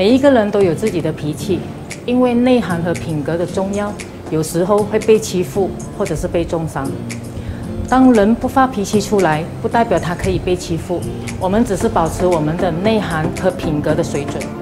每一个人都有自己的脾气因为内涵和品格的重要有时候会被欺负或者是被重伤。当人不发脾气出来不代表他可以被欺负我们只是保持我们的内涵和品格的水准。